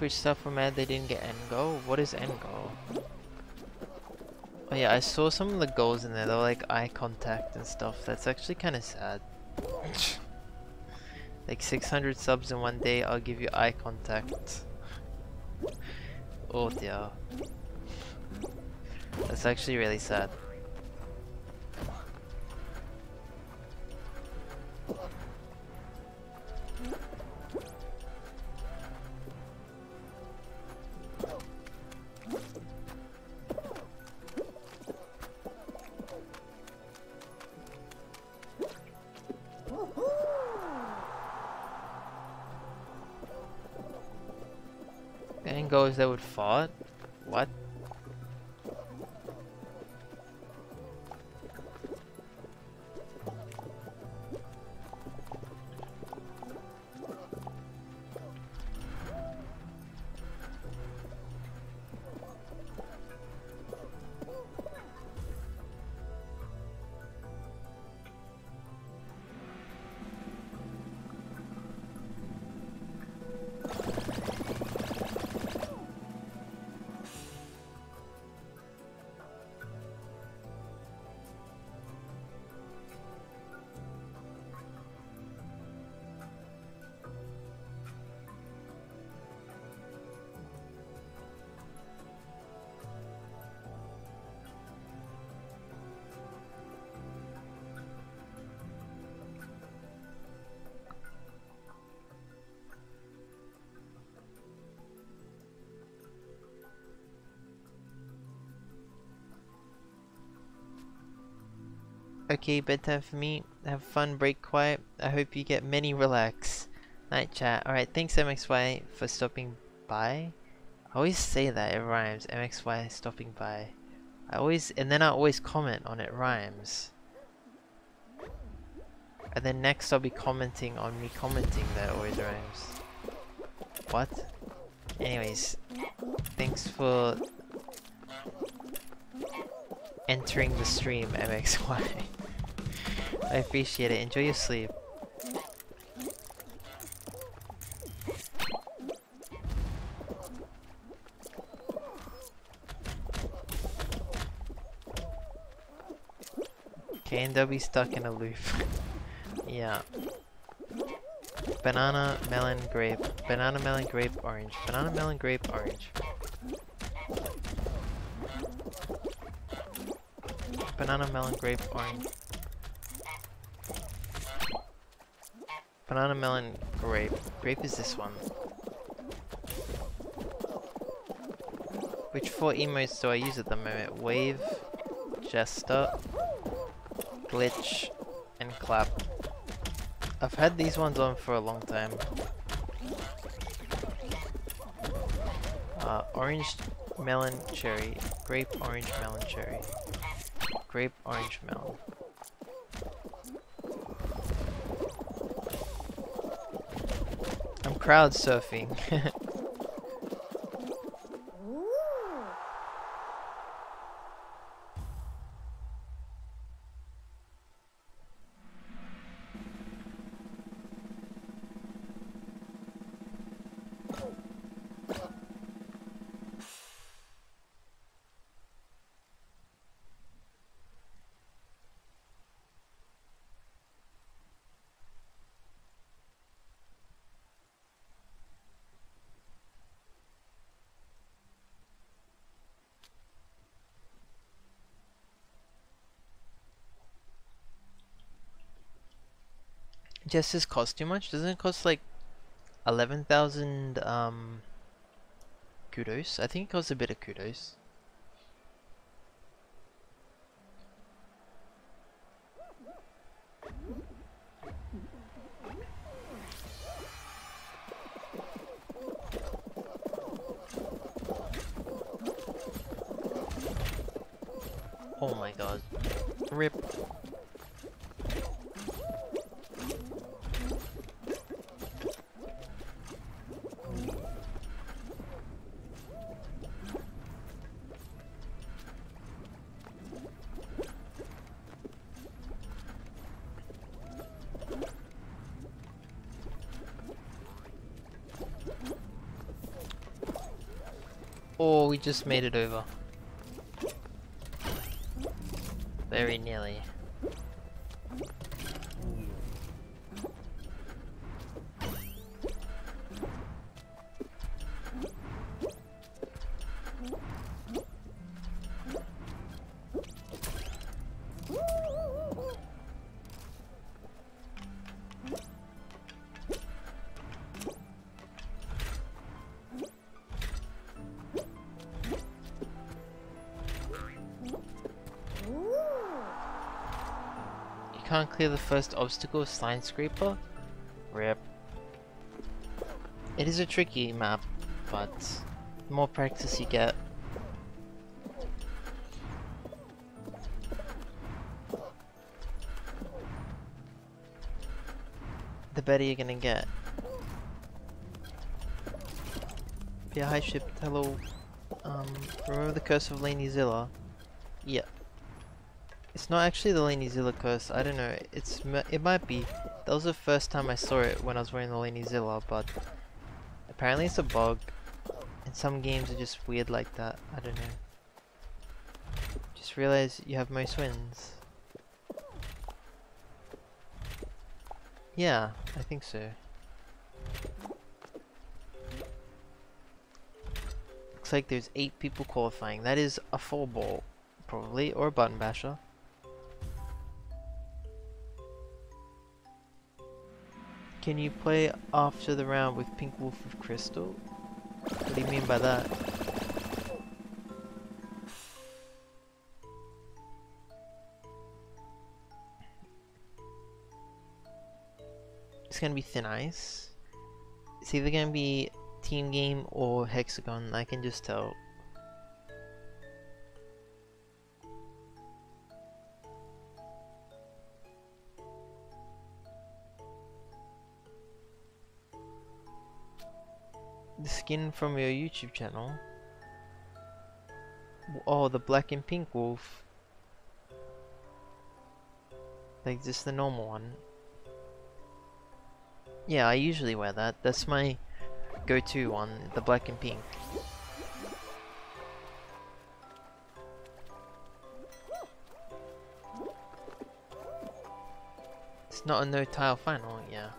Twitch stuff oh, were mad they didn't get end goal. What is end goal? Oh yeah, I saw some of the goals in there. They were like eye contact and stuff. That's actually kind of sad. like 600 subs in one day, I'll give you eye contact. Oh dear. That's actually really sad. Goes that would fought? What? Okay, bedtime for me. Have fun, break quiet. I hope you get many relax. Night chat. Alright, thanks MXY for stopping by. I always say that, it rhymes. MXY stopping by. I always, and then I always comment on it rhymes. And then next I'll be commenting on me commenting that always rhymes. What? Anyways, thanks for entering the stream, MXY. I appreciate it. Enjoy your sleep. Be stuck in a loop. yeah. Banana, melon, grape. Banana, melon, grape, orange. Banana, melon, grape, orange. Banana, melon, grape, orange. Banana, melon, grape. Grape is this one. Which four emotes do I use at the moment? Wave, Jester, Glitch, and Clap. I've had these ones on for a long time. Uh, orange, melon, cherry. Grape, orange, melon, cherry. Grape, orange, melon. Crowd surfing. Just this cost too much? Doesn't it cost like 11,000 um, kudos? I think it costs a bit of kudos. Oh my god. Rip. Oh, we just made it over. Very nearly. Can't clear the first obstacle, Slimescraper? Rip. It is a tricky map, but the more practice you get, the better you're gonna get. Yeah, hi ship, hello. Um, remember the curse of Laney Zilla? Yeah. It's not actually the Laney Zilla curse, I don't know, it's it might be. That was the first time I saw it when I was wearing the Laney Zilla, but apparently it's a bug. And some games are just weird like that, I don't know. Just realize you have most wins. Yeah, I think so. Looks like there's 8 people qualifying. That is a Fall Ball, probably, or a button basher. Can you play after the round with Pink Wolf of Crystal? What do you mean by that? It's gonna be Thin Ice. It's either gonna be Team Game or Hex-A-Gone, I can just tell. Skin from your YouTube channel. Oh, the black and pink wolf. Like just the normal one. Yeah, I usually wear that. That's my go-to one, the black and pink. It's not a no tile final, yeah.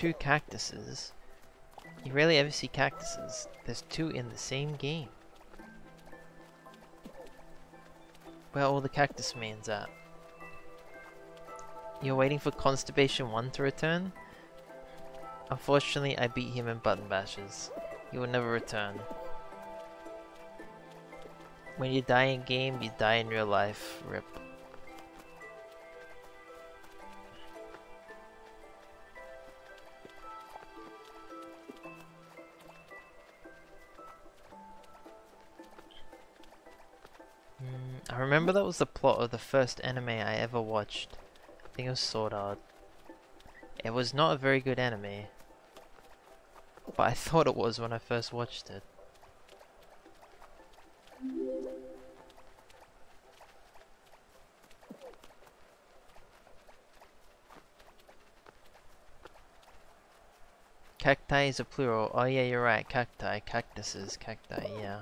Two cactuses. You rarely ever see cactuses. There's two in the same game. Where all the cactus mains at? You're waiting for Constipation 1 to return? Unfortunately, I beat him in button bashes. He will never return. When you die in game, you die in real life. RIP. Remember that was the plot of the first anime I ever watched. I think it was Sword Art. It was not a very good anime. But I thought it was when I first watched it. Cacti is a plural. Oh yeah, you're right. Cacti, cactuses, cacti, yeah.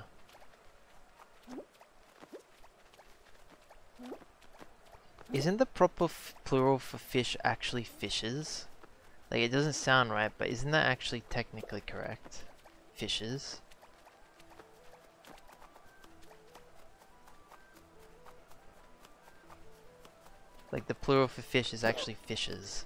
Isn't the proper plural for fish actually fishes? Like, it doesn't sound right, but isn't that actually technically correct? Fishes? Like, the plural for fish is actually fishes.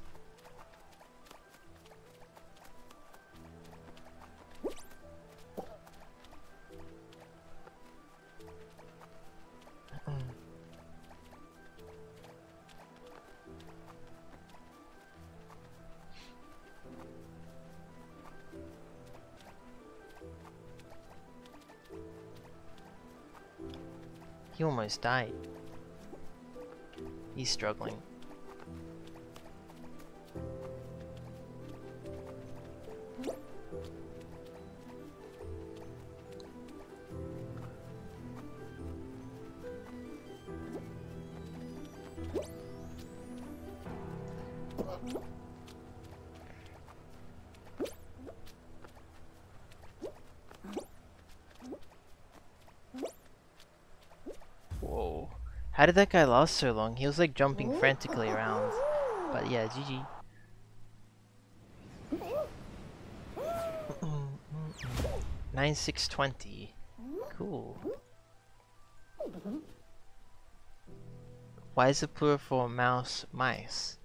He almost died. He's struggling. How did that guy last so long? He was like jumping frantically around. But yeah, GG. Nine six twenty. Cool. Why is the plural for mouse mice?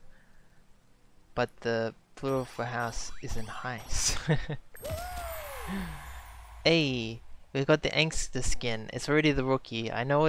But the plural for house isn't heist. hey, we got the Angster skin. It's already the rookie. I know it